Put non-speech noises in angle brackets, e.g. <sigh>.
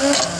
Ugh. <laughs>